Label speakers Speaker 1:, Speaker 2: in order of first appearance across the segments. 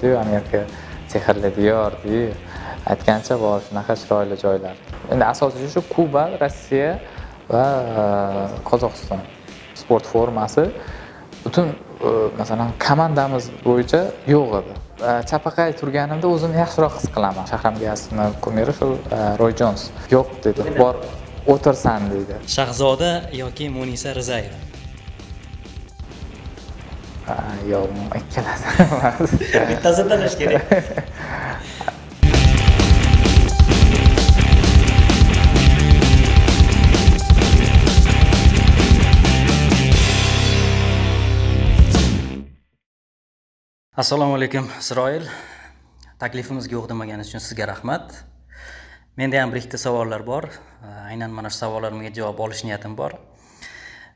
Speaker 1: aytadiyu amerika sehrli diyor deyu aytgancha bor shunaqa chiroyli joylar. Endi asosiysi shu kuba rossiya va e, qozog'iston sport formasi. Butun e, masalan komandamiz bo'yicha yo'q edi. E, chapaqay turganimda o'zimni yaxshiroq his qilaman. Shahram gazini kumiri shu roy jons. Yo'q dedi. Bor o'tirsan deydi.
Speaker 2: Shahzoda yoki munisa rizayeva
Speaker 1: yo'q ikkalasi
Speaker 2: bittasini tanlash kerak assalomu alaykum isroil. Taklifimizga yo'q demaganingiz uchun sizga rahmat. Menda ham bir ikkita savollar bor. Aynan mana shu savollarimga javob olish niyatim bor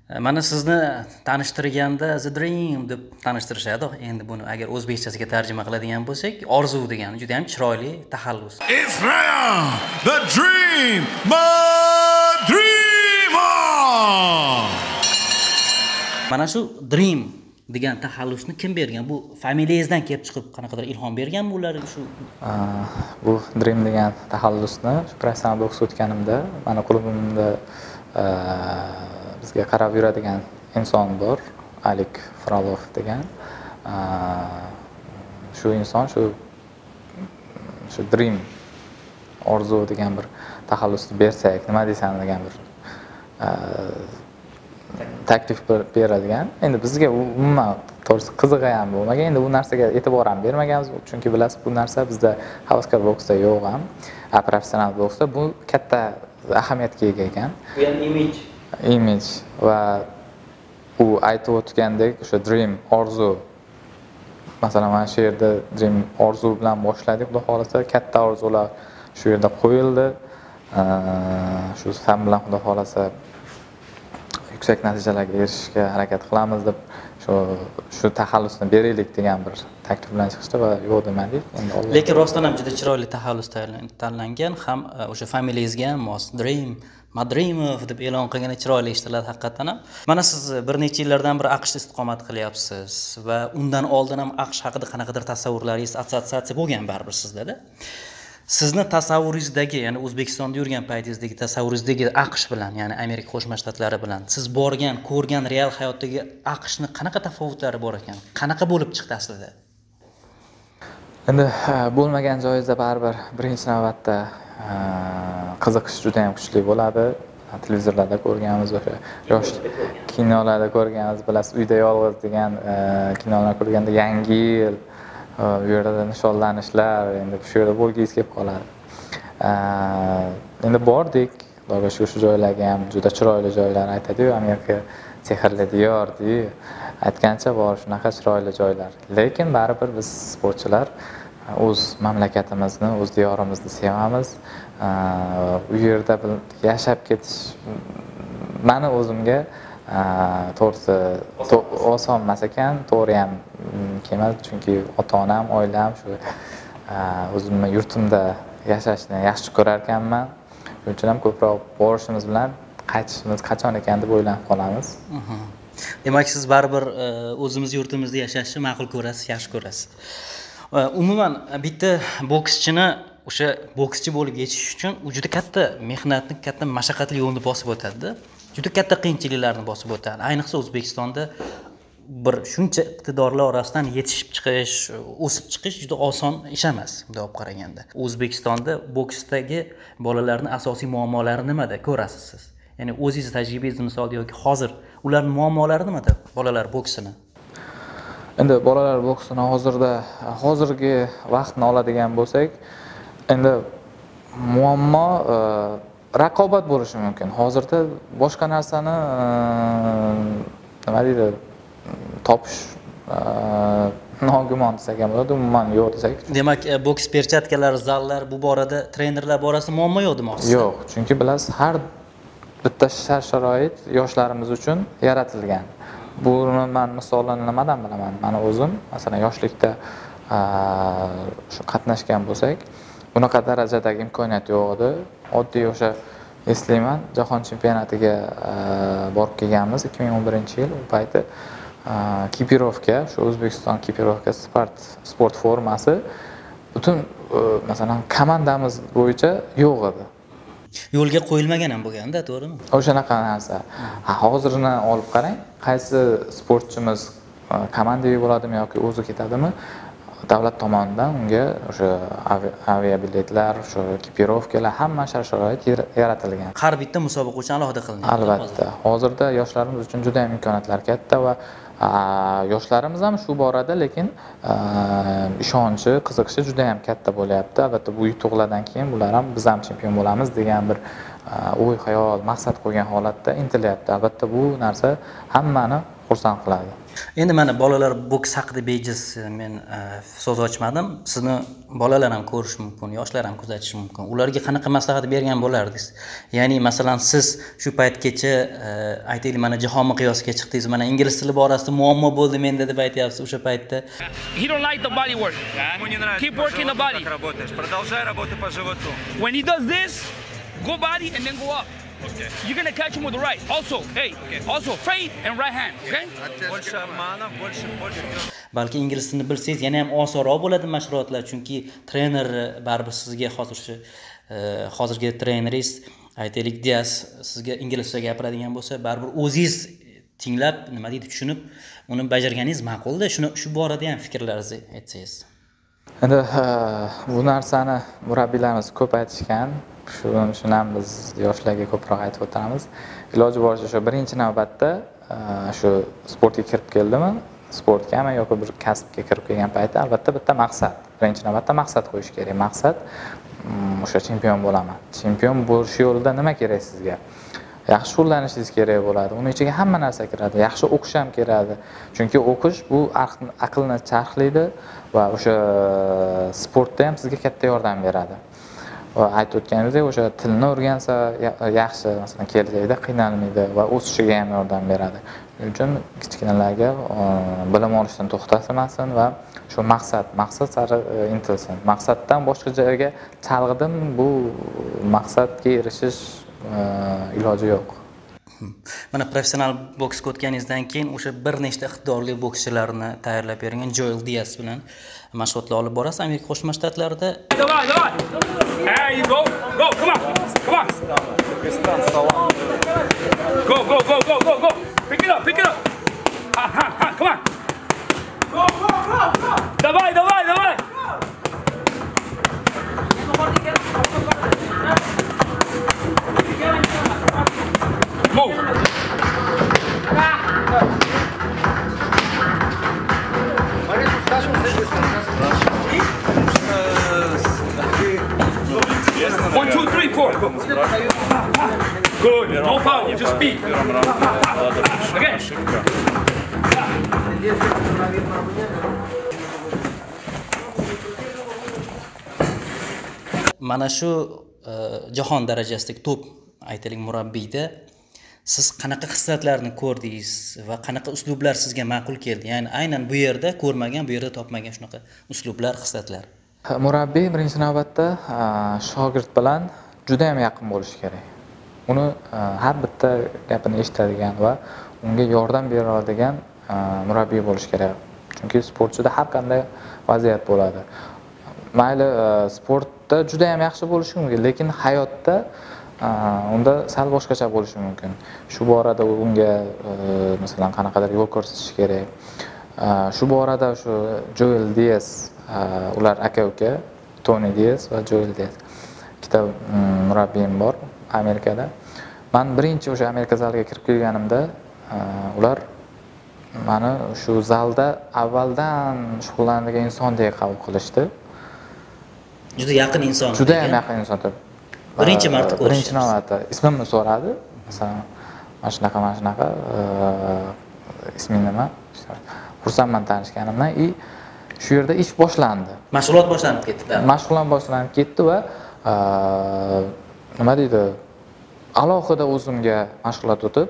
Speaker 2: mana sizni tanishtirganda the dream deb tanishtirishadi. Endi buni agar o'zbekchasiga tarjima qiladigan bo'lsak orzu degani juda yam chiroyli taxallus.
Speaker 3: Israel, the dream, my dreamer.
Speaker 2: mana shu dream degan taxallusni kim bergan? Bu familiyangizdan kelib chiqib qanaqadir ilhom berganmi ular shu
Speaker 1: bu dream degan taxallusni shu professional boks o'tganimda mani klubimda bizga qarab yuradigan inson bor alik frolov degan. Shu inson shu shu dream orzu degan bir taxallusni bersak nima deysan degan bir taklif berilgan endi bizga u umuman to'g'risi qizig'i ham bo'lmagan. Endi bu narsaga e'tibor ham bermaganmiz. Chunki bilasiz bu narsa bizda havaskor boksda yo'q ham. Professional boksda bu katta ahamiyatga ega ekan.
Speaker 2: Bu ham imij
Speaker 1: imij va u aytib o'tgandek o'sha dream orzu. Masalan mana shu yerda dream orzu bilan boshladik xudo xohlasa katta orzular shu yerda qo'yildi. Shu san bilan xudo xohlasa yuksak natijalarga erishishga harakat qilamiz deb shu shu taxallusni beraylik degan bir taklif bilan chiqishdi va yo'q demadik. Endi
Speaker 2: lekin rostdan ham juda chiroyli taxallus tanlangan ham e, o'sha familiyangizga ham mos dream madrimov deb e'lon qilganda chiroyli eshitiladi haqiqatdan ham. Mana siz bir necha yillardan beri aqshda istiqomat qilyapsiz va undan oldin ham aqsh haqida qanaqadir tasavvurlaringiz assotsiatsiya bo'lgan baribir sizdada sizni tasavvuringizdagi ya'ni o'zbekistonda yurgan paytingizdagi tasavvuringizdagi aqsh bilan ya'ni amerika qo'shma shtatlari bilan siz borgan ko'rgan real hayotdagi aqshni qanaqa tafovutlari bor ekan? Qanaqa bo'lib chiqdi aslida?
Speaker 1: Endi e, bo'lmagan joyingizda baribir birinchi navbatda qiziqish juda yam kuchli bo'ladi. Televizorlarda ko'rganmiz o'sha yosh kinolarda ko'rganmiz. Bilasiz uyda yolg'iz degan e, kinolarni ko'rganda yangi yil e, bu yerda nishonlanishlar endi shu yerda bo'lgingiz kelib qoladi. Endi bordik xudoga shukur shu joylarga ham juda chiroyli joylar aytadiyu amerika sehrli diyor deyu aytgancha bor shunaqa chiroyli joylar. Lekin baribir biz sportchilar o'z mamlakatimizni o'z diyorimizni sevamiz. U yerda yashab ketish mani o'zimga to'g'risi oson emas ekan. To'g'ri ham mm, kelmadi chunki ota onam oilam shu o'zimni yurtimda yashashni yaxshi ko'rar ekanman shuning uchun ham ko'proq borishimiz bilan qaytishimiz qachon ekan deb o'ylanib qolamiz.
Speaker 2: Demak siz baribir o'zimiz yurtimizda yashashni ma'qul ko'rasiz yaxshi ko'rasiz. Э, umuman э, bitta bokschini o'sha bokschi bo'lib yetish uchun u juda katta mehnatni katta mashaqqatli yo'lni bosib o'tadida. Juda katta qiyinchiliklarni bosib o'tadi. Ayniqsa o'zbekistonda bir shuncha iqtidorlar orasidan yetishib chiqish o'sib chiqish juda oson ish emas bunday olib qaraganda. O'zbekistonda boksdagi bolalarni asosiy muammolari nimada ko'rasiz siz? Ya'ni o'zingizni tajribangiz misolida yoki hozir ularni muammolari nimada bolalar boksini?
Speaker 1: Endi bolalar boksini hozirda hozirgi vaqtni oladigan bo'lsak endi muammo e, raqobat bo'lishi mumkin. Hozirda boshqa narsani e, nima deydi topish e, nogumon desak ham bo'ladi umuman yo'q desak.
Speaker 2: Demak boks perchatkalari zallar bu borada trenerlar borasida muammo yo'q demoqchisiz
Speaker 1: yo'q chunki bilasiz har bitta shart sharoit yoshlarimiz uchun yaratilgan buni man misolini nimadan bilaman? Mani o'zim masalan yoshlikda shu qatnashgan bo'lsak bunaqa darajadagi imkoniyat yo'q edi. Oddiy o'sha eslayman. Jahon chempionatiga borib kelganmiz ikki ming o'n birinchi yil u payti. Kipirovka shu o'zbekiston kipirovka sport sport formasi. Butun e, masalan komandamiz bo'yicha yo'q edi.
Speaker 2: Yo'lga qo'yilmagan ham bo'lganda to'g'rimi?
Speaker 1: O'shanaqa narsa. Ha, hozirini olib qarang qaysi sportchimiz e, komandaviy bo'ladimi yoki o'zi ketadimi davlat tomonidan unga o'sha avi- aviabiletlar o'sha ekipirovkalar hamma shart sharoit yar- yaratilgan.
Speaker 2: Har bitta musobaqa uchun alohida qilinadi
Speaker 1: albatta. Hozirda yoshlarimiz uchun juda yam imkoniyatlar katta va yoshlarimiz ham shu borada lekin ishonchi qiziqishi juda yam katta bo'lyapti. Albatta bu yutuqlardan keyin bular ham biz ham chempion bo'lamiz degan bir o'y xayol maqsad qo'ygan holatda intilyapti. Albatta bu narsa hammani xursand qiladi
Speaker 2: endi mana bolalar boks haqida bejiz men e, so'z ochmadim sizni bolalar ham ko'rishi mumkin yoshlar ham kuzatishi mumkin ularga qanaqa maslahat bergan bo'lardingiz ya'ni masalan siz shu paytgacha e, aytaylik mana jahon miqyosiga chiqdingiz mana ingliz tili borasida muammo bo'ldi menda deb aytyapsiz o'sha paytda
Speaker 4: He don't like the body work.
Speaker 5: Ему не нравится
Speaker 4: Keep working the body.
Speaker 5: работаешь. Продолжай работу по животу.
Speaker 4: When he does this, go body and then go up. You're gonna catch him with the right. Also, hey, also fade and right hand. Okay?
Speaker 2: Balki ingliz tilini bilsangiz yana ham osonroq bo'ladi mashg'ulotlar chunki trener e, baribir sizga hozir shu e, hozirgi treneringiz aytaylik dias sizga inglizcha gapiradigan bo'lsa baribir o'zingiz tinglab nima deydi tushunib uni bajarganingiz ma'qulda shuni shu borada ham fikrlaringizni aytsangiz
Speaker 1: endi ha, bu narsani murabbiylarimiz ko'p aytishgan shuni ham biz yoshlarga ko'proq aytib o'tiramiz iloji boricha shu birinchi navbatda e, shu sportga kirib keldimi? Sportgami yoki bir kasbga kirib kelgan paytda albatta bitta maqsad. Birinchi navbatda maqsad qo'yish kerak. Maqsad mm, o'sha chempion bo'laman. Chempion bo'lish yo'lida nima kerak sizga? Yaxshi shug'ullanishingiz kerak bo'ladi. Uni ichiga hamma narsa kiradi. Yaxshi o'qish ham kiradi. Chunki o'qish bu aqlni charxlaydi va o'sha e, sportda ham sizga katta yordam beradi. Va aytib o'tganingizdek o'sha tilni o'rgansa yaxshi masalan kelajakda qiynalmaydi va o'sishiga ham yordam beradi. Shuning uchun kichkinalarga e, bilim olishdan to'xtatmasin va shu maqsad maqsad sari e, intilsin. Maqsaddan boshqa joyga chalg'idim bu e, maqsadga erishish iloji yo'q.
Speaker 2: Mana professional boksga o'tganingizdan keyin o'sha bir nechta iqtidorli bokschilarni tayyorlab bergan joel dias bilan mashg'ulotlar olib borasiz amerika qo'shma shtatlarida
Speaker 4: Давай, давай. Go. Go, come on. Come on. Go, go, go, go, go, go. Pick it up, pick it up. Ha, ha, ha. Come on. Давай, давай, давай. Move. One, two, three, four. Good. No power, just speed. Again.
Speaker 2: mana shu uh, jahon darajasidagi top aytaylik murabbiyda siz qanaqa xislatlarni ko'rdingiz va qanaqa uslublar sizga ma'qul keldi? Ya'ni aynan bu yerda ko'rmagan bu yerda topmagan shunaqa uslublar xislatlar.
Speaker 1: Murabbiy birinchi navbatda shogird bilan juda yam yaqin bo'lishi kerak. Uni har bitta gapini eshitadigan va unga yordam bera oladigan murabbiy bo'lishi kerak. Chunki sportchida har qanday vaziyat bo'ladi. Mayli sportda juda yam yaxshi bo'lishi mumkin lekin hayotda unda sal boshqacha bo'lishi mumkin. Shu borada unga a, masalan qanaqadir yo'l ko'rsatish kerak. Shu borada shu joel dias a, ular aka uka toni dias va joel dias ikkita mm, murabbiyim bor amerikada. Man birinchi o'sha amerika zaliga kirib kelganimda ular mani shu zalda avvaldan shug'ullanadigan insondek qabul qilishdi.
Speaker 2: Juda yaqin inson
Speaker 1: juda
Speaker 2: ekan.
Speaker 1: ham yaqin inson
Speaker 2: Birinchi marta
Speaker 1: A, birinchi navbatda ismimni so'radi masalan mana shunaqa mana shunaqa isming nima xursandman tanishganimdan и shu yerda ish boshlandi
Speaker 2: mashg'ulot boshlanib ketdi
Speaker 1: mashg'ulot boshlanib ketdi va nima deydi alohida o'zimga mashg'ulot o'tib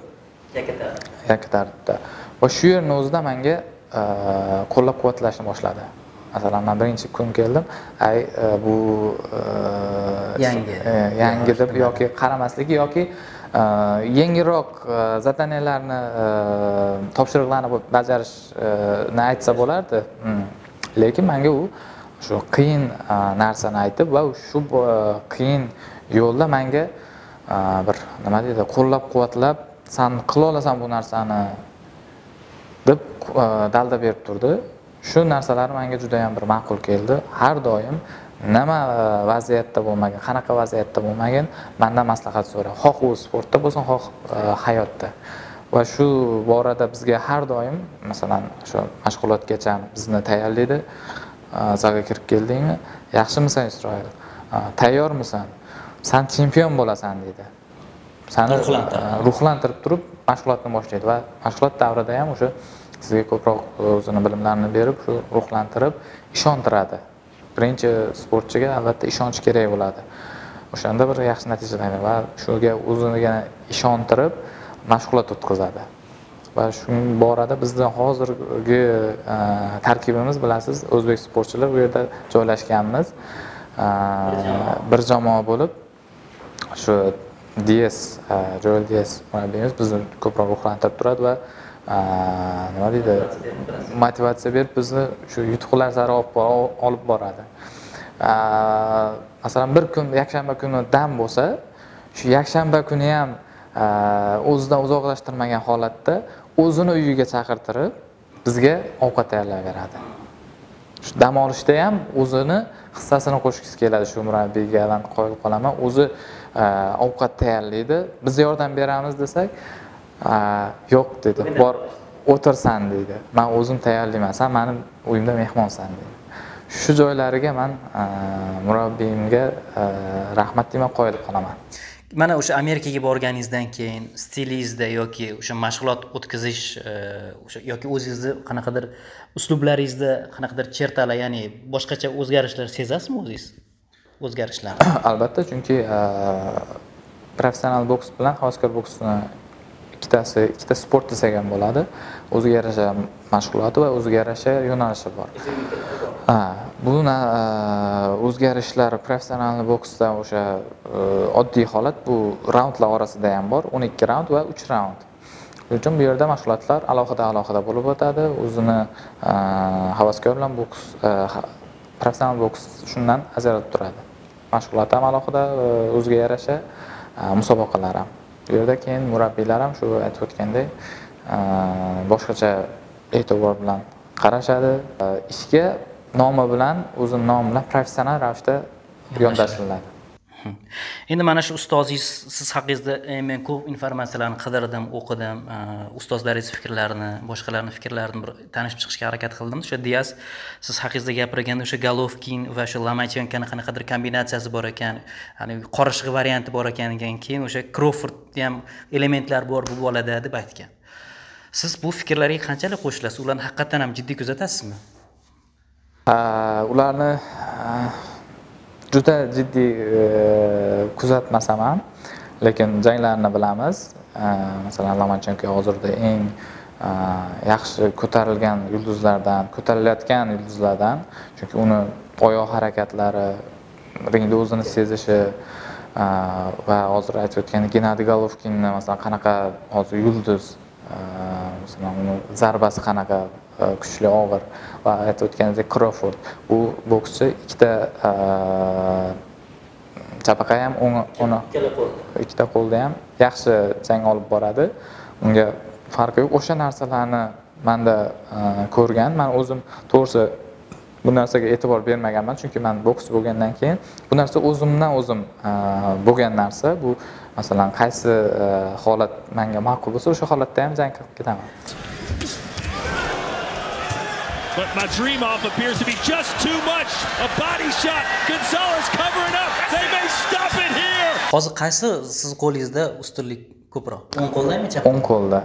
Speaker 1: yakka tartibda va shu yerni o'zida menga a, qo'llab quvvatlashni boshladi masalan man birinchi kun keldim ay e, bu e,
Speaker 2: Yangi.
Speaker 1: e, yangi deb yoki qaramasligi yoki yengilroq e, topshiriqlarni bajarishni aytsa bo'lardi Hmm. lekin menga u shu qiyin narsani aytib va shu qiyin yo'lda menga e, bir nima deydi qo'llab quvvatlab san qila olasan bu narsani deb dalda berib turdi shu narsalar menga juda yam bir ma'qul keldi. Har doim nima e, vaziyatda bo'lmagan qanaqa vaziyatda bo'lmagan mandan maslahat so'ra xoh u sportda bo'lsin xoh e, hayotda. Va shu borada bizga har doim masalan shu mashg'ulotgacha bizni tayyorlaydi. E, zalga kirib keldingmi? Yaxshimisan isroil. Tayyormisan. San chempion bo'lasan deydi. Sani
Speaker 2: ruhlantirib
Speaker 1: turib mashg'ulotni boshlaydi. Va mashg'ulot davrida ham o'sha sizga ko'proq o'zini bilimlarini berib shu ruhlantirib ishontiradi. Birinchi sportchiga albatta ishonch kerak bo'ladi. O'shanda bir yaxshi natijalanadi va shuga o'ziniga ishontirib mashg'ulot o'tkazadi. Va shu borada bizni hozirgi e, tarkibimiz bilasiz o'zbek sportchilar bu yerda joylashganmiz. E, bir jamoa. bo'lib shu ds joel ds murabbiyimiz bizni ko'proq ruhlantirib turadi va e, nima deydi? Motivatsiya berib bizni shu yutuqlar sari olib boradi. Masalan bir kun yakshanba kuni dam bo'lsa shu yakshanba kuni ham o'zidan uzoqlashtirmagan holatda o'zini uyiga chaqirtirib bizga ovqat tayyorlab beradi. Shu dam olishda ham o'zini hissasini qo'shgisi keladi. Shu murabbiyga man qoyil qolaman o'zi ovqat tayyorlaydi biz yordam beramiz desak yo'q dedi. Bor o'tirsan deydi man o'zim tayyorlayman san mani uyimda mehmonsan deydi shu joylariga man murabbiyimga rahmat deyman qoyil qolaman.
Speaker 2: Mana o'sha amerikaga borganingizdan keyin stilingizda yoki o'sha mashg'ulot o'tkazish e, o'sha yoki o'zingizni qanaqadir uslublaringizda qanaqadir chertalar ya'ni boshqacha o'zgarishlar sezasizmi o'zingiz? O'zgarishlarni
Speaker 1: albatta chunki professional boks bilan havaskor boksni ikkitasi ikkita sport desak ham bo'ladi. O'ziga yarasha mashg'uloti va o'ziga yarasha yo'nalishi bor. Ha bu e, o'zgarishlar professional boksda o'sha e, oddiy holat bu raundlar orasida ham bor. o'n ikki raund va uch raund. Shuning uchun bu yerda mashg'ulotlar alohida alohida bo'lib o'tadi. O'zini e, havaskor bilan boks professional boks shundan ajralib turadi. Mashg'ulot ham alohida o'ziga yarasha musobaqalar ham. Bu yerda keyin murabbiylar ham shu aytib o'tgandek e, boshqacha e'tibor bilan qarashadi. Ishga nomi bilan o'zini nomi bilan professional ravishda yondashiladi
Speaker 2: endi mana shu ustozingiz siz haqingizda men ko'p informatsiyalarni qidirdim o'qidim ustozlaringiz fikrlarini boshqalarni fikrlarini bir tanishib chiqishga harakat qildim o'sha dias siz haqingizda gapirganda o'sha golovkin va shu lomachenkoning qanaqadir kombinatsiyasi bor ekan haligi qorishg'i varianti bor ekandan keyin o'sha krofordni ham elementlar bor bu bolada deb aytgan siz bu fikrlarga qanchalik qo'shilasiz ularni haqiqatdan ham jiddiy kuzatasizmi
Speaker 1: Ha, ularni juda jiddiy e, kuzatmasam ham lekin janglarini bilamiz. E, masalan lomachenko hozirda eng e, yaxshi ko'tarilgan yulduzlardan ko'tarilayotgan yulduzlardan chunki uni oyoq harakatlari ringda o'zini sezishi va hozir aytib o'tgan gennadiy golovkinni masalan qanaqa hozir yulduz masalan uni zarbasi qanaqa e, kuchli og'ir va aytib o'tganimizdek kroford bu bokschi ikkita e, chapaqa ham o'ng ikkita qo'lda ham yaxshi jang olib boradi. Unga farqi yo'q. O'sha narsalarni manda e, ko'rgan. Man o'zim to'g'risi bu narsaga e'tibor bermaganman chunki man bokschi bo'lgandan keyin bu narsa o'zimdan o'zim bo'lgan narsa. Bu masalan qaysi e, holat menga ma'qul bo'lsa o'sha holatda ham jang qilib ketaman
Speaker 6: But Madrimov appears to be just too much. A body shot. Gonzalez covering up. They may stop it here.
Speaker 2: hozir qaysi siz qo'lingizda ustunlik ko'proq o'ng qo'ldami chap
Speaker 1: o'ng qo'lda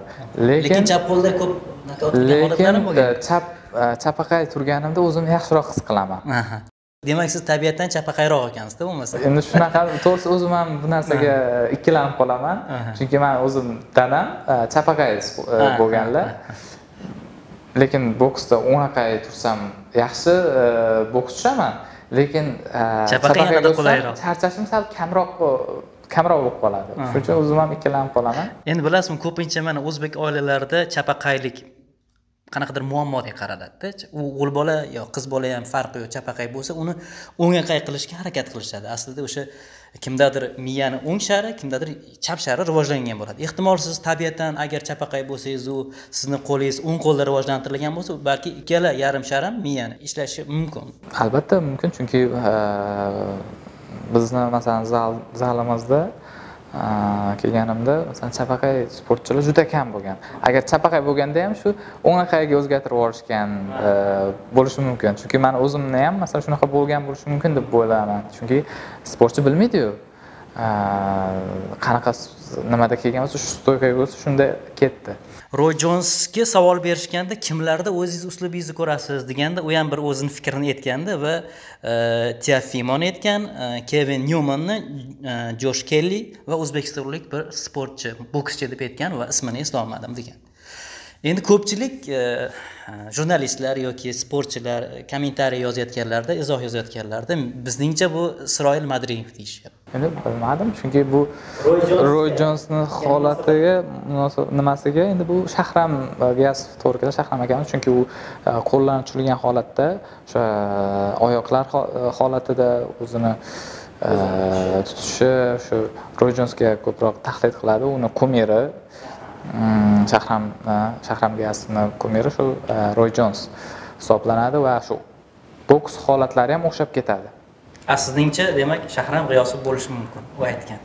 Speaker 2: lekin chap qo'lda ko'p qilgan
Speaker 1: lekin
Speaker 2: holatlarim bo'lgan
Speaker 1: e, chap e, chapaqay turganimda o'zimni yaxshiroq his qilaman
Speaker 2: Aha. Demak siz tabiatdan chapaqayroq ekansizda bo'lmasa.
Speaker 1: Endi shunaqa to'g'risi o'zim ham bu narsaga ikkilanib qolaman. Chunki man o'zim dadam e, chapaqay e, bo'lganlar. Lekin boksda o'naqay tursam yaxshi e, boks tushaman lekin
Speaker 2: Chapaqay yanada qulayroq.
Speaker 1: charchashim sal kamroq kamroq bo'lib qoladi. Shuning uchun o'zim ham ikkilanib qolaman.
Speaker 2: Endi bilasizmi ko'pincha mana o'zbek oilalarida chapaqaylik qanaqadir muammodek qaraladida u o'g'il bola yo qiz bola ham farqi yo'q chapaqay bo'lsa uni o'ngaqay qilishga harakat qilishadi. Aslida o'sha kimdadir miyani o'ng shari kimdadir chap shari rivojlangan bo'ladi. Ehtimol siz tabiatan agar chapaqay bo'lsangiz u sizni qo'lingiz o'ng qo'lda rivojlantirilgan bo'lsa balki ikkala yarim shar ham miyani ishlashi mumkin.
Speaker 1: Albatta mumkin chunki bizni masalan zal zalimizda e, kelganimda masalan chapaqay sportchilar juda kam bo'lgan. Agar chapaqay bo'lganda ham shu o'ngaqayga o'zgartirib yuborishgan e, bo'lishi mumkin. Chunki mani o'zimni ham masalan shunaqa bo'lgan bo'lishi mumkin deb o'ylayman chunki sportchi bilmaydiyu e, qanaqa nimada kelgan bo'lsa shu stoykaga bo'lsa shunda ketdi.
Speaker 2: Roy jonsga savol berishganda kimlarda o'zingiz uslubingizni ko'rasiz? deganda u ham bir o'zini fikrini aytganda va e, tiafimon aytgan e, kevin nyumanni e, josh kelli va o'zbekistonlik bir sportchi bokschi deb aytgan va ismini eslolmadim degan. Endi ko'pchilik e, jurnalistlar yoki sportchilar kommentariy yozayotganlarda izoh yozayotganlarda bizningcha bu isroil madrimov deyishyapti.
Speaker 1: Endi bilmadim chunki bu roy jonsni holatiga nimasiga endi bu shahram gazov to'g'ri keladi shahram akamiz chunki u e, qo'llarini tushirgan holatda o'sha oyoqlar ho- holatida o'zini e, tutishi shu roy jonsga ko'proq tahdid qiladi uni kumiri shahram e, shahram gazovni kumiri shu roy jons hisoblanadi va shu boks holatlari ham o'xshab ketadi.
Speaker 2: A sizningcha demak shahram g'iyosov bo'lishi mumkin u aytgan.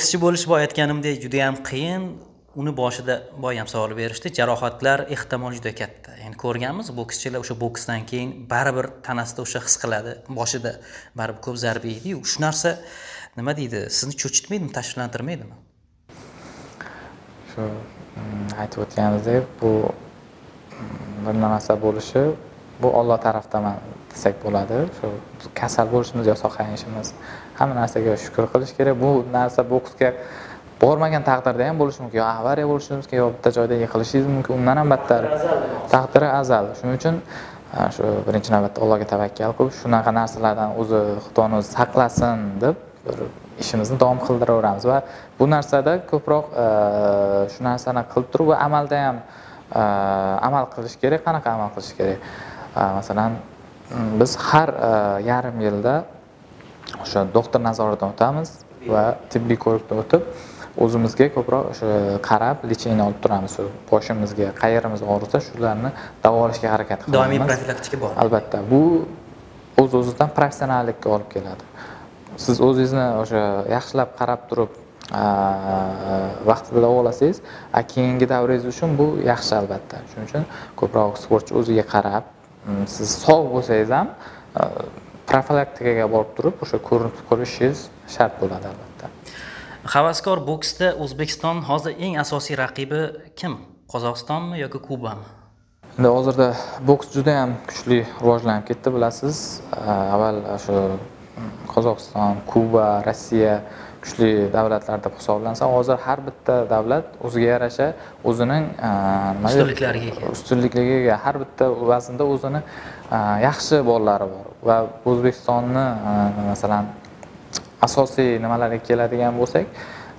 Speaker 2: Bokschi bo'lish boya aytganimdek juda yam qiyin. Uni boshida boya ham savol berishdi. Jarohatlar ehtimol juda katta. Endi ko'rganmiz bokschilar o'sha boksdan keyin baribir tanasida o'sha his qiladi. Boshida baribir ko'p zarba yeydiyu. Shu narsa nima deydi? Sizni cho'chitmaydimi tashvishlantirmaydimi?
Speaker 1: Shu mm, aytib o'tganingizdek bu mm, bir narsa bo'lishi bu olloh tarafdan desak bo'ladi. Shu kasal bo'lishimiz yo sog'ayishimiz hamma narsaga shukur qilish kerak. Bu narsa boksga bormagan taqdirda ham bo'lishi mumkin yo avariya bo'lishi mumkin yo bitta joyda yiqilishingiz mumkin. Undan ham battar. Taqdiri azal. Shuning uchun e, shu birinchi navbatda allohga tavakkal qilib shunaqa narsalardan o'zi xudoni o'zi saqlasin deb bir ishimizni davom qildiraveramiz va bu narsada ko'proq e, shu narsani qilib turib va amalda ham e, amal qilish kerak. Qanaqa amal qilish kerak? Masalan biz har e, yarim yilda o'sha doktor nazoratidan o'tamiz va tibbiy ko'rikdan o'tib o'zimizga ko'proq o'sha qarab lechение olib turamiz. Boshimizga qayerimiz og'risa shularni davolashga harakat qilamiz.
Speaker 2: Doimiy profilaktika bor.
Speaker 1: Albatta bu o'z o'zidan professionallikka olib keladi. Siz o'zingizni o'sha yaxshilab qarab turib aa, vaqtida davolasangiz keyingi davringiz uchun bu yaxshi albatta. Shuning uchun ko'proq sportchi o'ziga qarab siz sog' bo'lsangiz ham profilaktikaga borib turib o'sha ko'rinib ko'rishingiz shart bo'ladi albatta.
Speaker 2: Havaskor boksda o'zbekiston hozir eng asosiy raqibi kim? Qozog'istonmi yoki kubami?
Speaker 1: Endi hozirda boks juda yam kuchli rivojlanib ketdi bilasiz. Avval shu qozog'iston kuba rossiya kuchli davlatlar deb hisoblansa hozir har bitta davlat o'ziga yarasha o'zining deydi,
Speaker 2: Ustunliklariga ega.
Speaker 1: ustunliklariga ega. Har bitta vaznda o'zini yaxshi bolalari bor. Va o'zbekistonni masalan asosiy nimalarga keladigan bo'lsak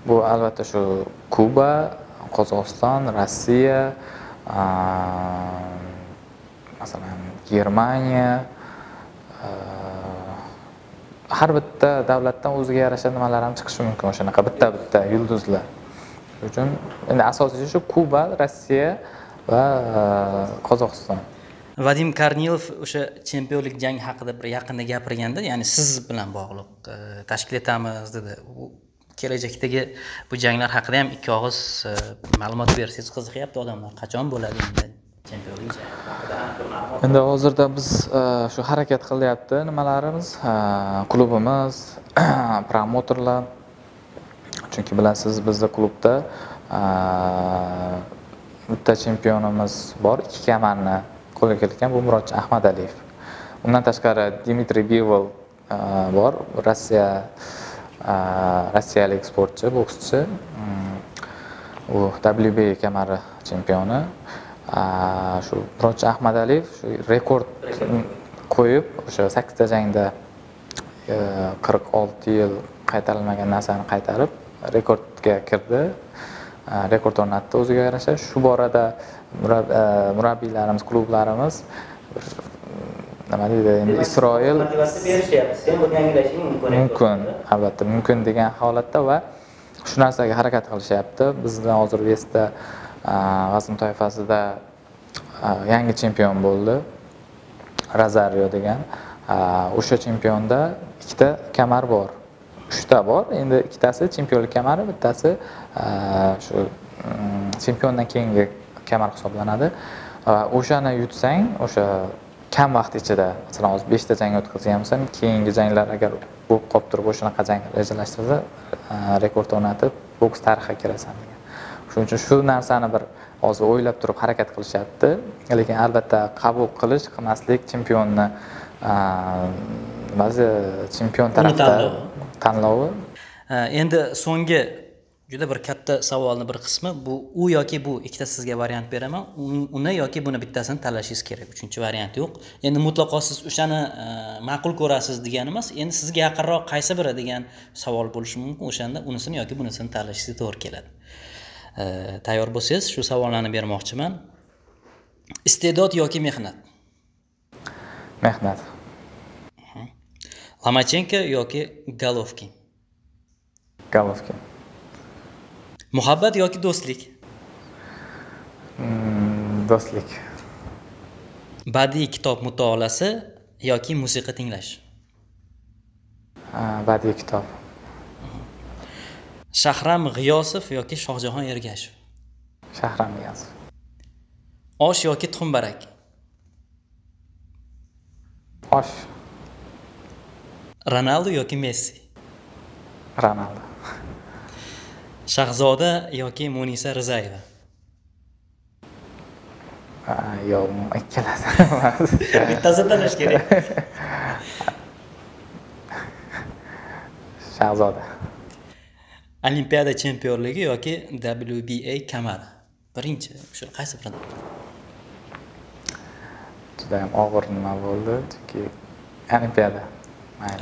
Speaker 1: bu albatta shu kuba qozog'iston rossiya masalan germaniya har bitta davlatdan o'ziga yarasha nimalar ham chiqishi mumkin o'shanaqa. Bitta bitta yulduzlar. Shuning uchun endi asosiysi shu kuba rossiya va e, qozog'iston.
Speaker 2: Vadim karnilov o'sha chempionlik jang haqida bir yaqinda gapirganda ya'ni siz bilan bog'liq e, tashkil etamiz dedi. U kelajakdagi bu janglar haqida ham ikki og'iz e, ma'lumot bersangiz qiziqyapti odamlar. Qachon bo'ladi endi?
Speaker 1: Endi hozirda biz e, shu harakat qilyapti nimalarimiz? E, klubimiz promotorlar. Chunki bilasiz bizda klubda e, bitta chempionimiz bor ikki kamarni qo'lga kiritgan bu murodjon ahmadaliyev. Undan tashqari dmitriy bivol bor rossiya rossiyalik sportchi bokschi. Mm, u wba kamari chempioni. Shu murodjon ahmadaliyev shu rekord qo'yib o'sha sakkizta jangda e, qirq olti yil qaytarilmagan narsani qaytarib rekordga kirdi rekord o'rnatdi o'ziga yarasha shu borada murabbiylarimiz klublarimiz nima deydi endi isroil
Speaker 2: berishyapti sen buni yangilashing mumkin
Speaker 1: mumkin albatta mumkin degan holatda va shu narsaga harakat qilishyapti. Bizda hozir vesda vazn toifasida yangi chempion bo'ldi. Razario degan. O'sha chempionda ikkita kamar bor. Uchta bor. Endi ikkitasi chempionlik kamari bittasi shu chempiondan keyingi kamar hisoblanadi. Va o'shani yutsang o'sha kam vaqt ichida masalan hozir beshta jang o'tkazgan bo'lsam keyingi janglar agar bo'lib qolib turib o'shanaqa jang rejalashtirsa rekord o'rnatib boks tarixiga kirasan. Shuning uchun shu narsani bir hozir o'ylab turib harakat qilishyapti. Lekin albatta qabul qilish qilmaslik chempionni ba'zi chempion tarafda
Speaker 2: tanlovi. endi so'nggi juda bir katta savolni bir qismi. Bu u yoki bu ikkita sizga variant beraman. Un- uni yoki buni bittasini tanlashingiz kerak. Uchinchi variant yo'q. Endi mutlaqo siz o'shani ma'qul ko'rasiz degani emas. Endi sizga yaqinroq qaysi biri degan savol bo'lishi mumkin o'shanda unisini yoki bunisini tanlashingizga to'g'ri keladi tayyor bo'lsangiz shu savollarni bermoqchiman iste'dod yoki mehnat
Speaker 1: mehnat
Speaker 2: lomachenko yoki golovkin
Speaker 1: golovkin
Speaker 2: muhabbat yoki do'stlik
Speaker 1: do'stlik
Speaker 2: badiiy kitob mutolaasi yoki musiqa tinglash
Speaker 1: badiiy kitob
Speaker 2: shahram g'iyosov yoki shohjahon ergashev?
Speaker 1: Shahram niyozov
Speaker 2: osh yoki tuxumbarak?
Speaker 1: Osh.
Speaker 2: Ronaldu yoki messi?
Speaker 1: Ronaldo
Speaker 2: shahzoda yoki munisa rizayeva?
Speaker 1: Yo'q ikkalasi.
Speaker 2: Bittasini tanlash kerak.
Speaker 1: Shahzoda
Speaker 2: olimpiada chempionligi yoki wba kamari. Birinchi shu qaysi birini
Speaker 1: juda ham og'ir nima bo'ldi? Chunki olimpiada.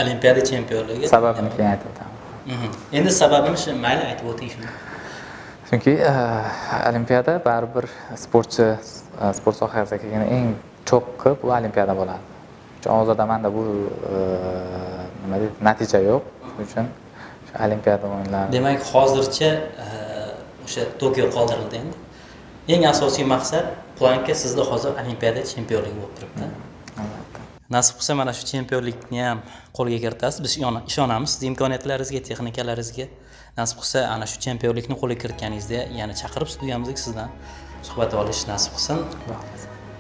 Speaker 2: Olimpiada chempionligi.
Speaker 1: Sababini keyin aytib o'taman
Speaker 2: Mhm. endi sababini shu mayli aytib o'ting shuni.
Speaker 1: Chunki eh, olimpiada baribir sportchi eh, sport sohasiga kelganda eng cho'qqi bu olimpiada bo'ladi. Hozirda manda bu eh, nima deydi natija yo'q. Shuning uchun olimpiada o'yinlari
Speaker 2: demak hozircha eh, o'sha tokio qoldirildi endi. Eng asosiy maqsad planka sizda hozir olimpiada chempionligi bo'lib turibdi.
Speaker 1: Albatta.
Speaker 2: Nasib qilsa mana shu chempionlikni ham qo'lga kiritasiz. Biz ishona- ishonamiz sizni imkoniyatlaringizga texnikalaringizga. Nasib qilsa ana shu chempionlikni qo'lga kiritganingizda yana chaqirib studiyamizga sizdan suhbat olish nasib qilsin.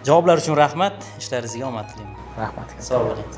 Speaker 2: Javoblar uchun rahmat. Ishlaringizga omad tilayman.
Speaker 1: Rahmat. Sog' bo'ling.